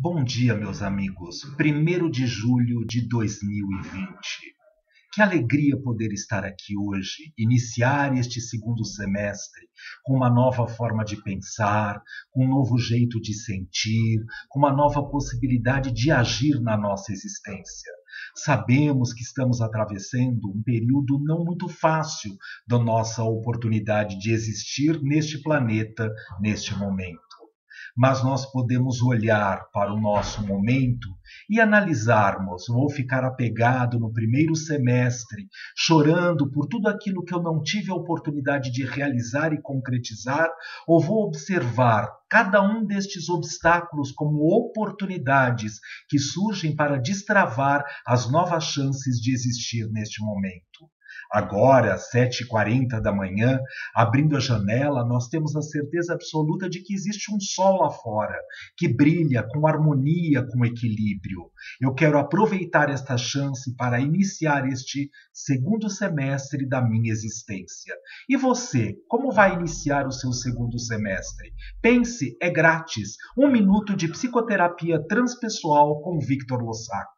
Bom dia, meus amigos. 1 de julho de 2020. Que alegria poder estar aqui hoje, iniciar este segundo semestre com uma nova forma de pensar, com um novo jeito de sentir, com uma nova possibilidade de agir na nossa existência. Sabemos que estamos atravessando um período não muito fácil da nossa oportunidade de existir neste planeta, neste momento mas nós podemos olhar para o nosso momento e analisarmos: vou ficar apegado no primeiro semestre, chorando por tudo aquilo que eu não tive a oportunidade de realizar e concretizar, ou vou observar cada um destes obstáculos como oportunidades que surgem para destravar as novas chances de existir neste momento? Agora, às 7h40 da manhã, abrindo a janela, nós temos a certeza absoluta de que existe um sol lá fora, que brilha com harmonia, com equilíbrio. Eu quero aproveitar esta chance para iniciar este segundo semestre da minha existência. E você, como vai iniciar o seu segundo semestre? Pense, é grátis. Um minuto de psicoterapia transpessoal com Victor Lossac.